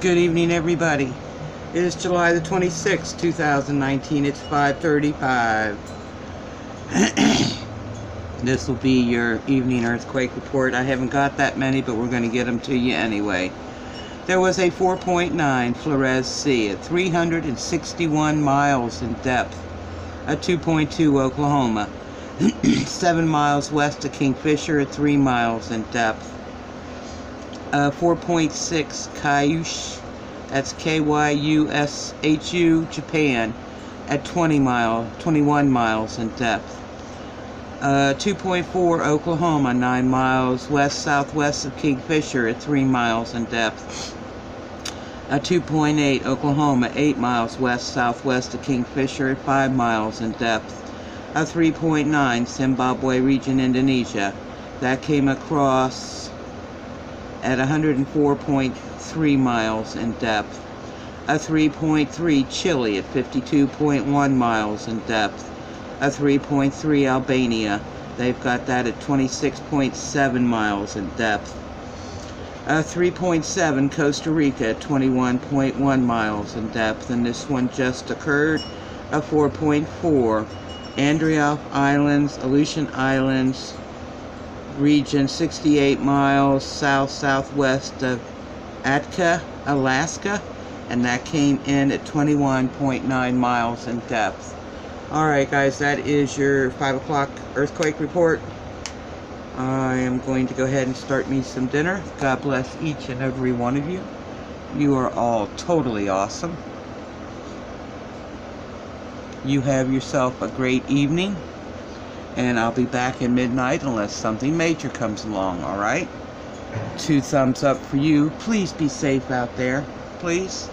Good evening, everybody. It is July the 26th, 2019. It's 5:35. this will be your evening earthquake report. I haven't got that many, but we're going to get them to you anyway. There was a 4.9 Flores Sea at 361 miles in depth. A 2.2 Oklahoma, 7 miles west of Kingfisher at 3 miles in depth. Uh, A 4.6 Kyushu, that's K-Y-U-S-H-U, Japan, at 20 mile, 21 miles in depth. Uh, 2.4 Oklahoma, 9 miles west southwest of Kingfisher at 3 miles in depth. Uh, A 2.8 Oklahoma, 8 miles west southwest of Kingfisher at 5 miles in depth. Uh, A 3.9 Sumbawa region, Indonesia. That came across at 104.3 miles in depth. A 3.3 Chile at 52.1 miles in depth. A 3.3 Albania. They've got that at 26.7 miles in depth. A 3.7 Costa Rica at 21.1 miles in depth. And this one just occurred. A 4.4 Andreanof Islands, Aleutian Islands, region 68 miles south southwest of Atka, Alaska, and that came in at 21.9 miles in depth. Alright guys, that is your 5 o'clock earthquake report. I am going to go ahead and start me some dinner. God bless each and every one of you. You are all totally awesome. You have yourself a great evening and I'll be back at midnight unless something major comes along, alright? Two thumbs up for you. Please be safe out there. Please.